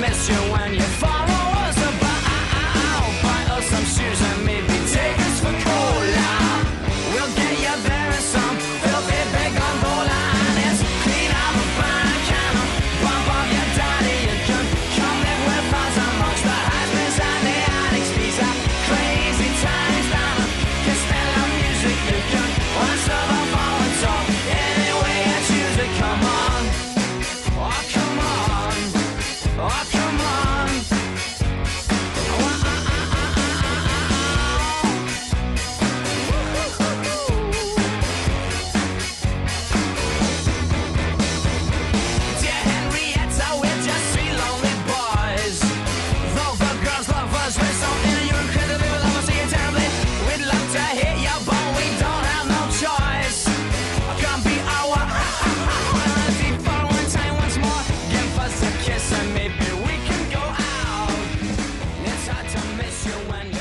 miss you when you fall. come on. when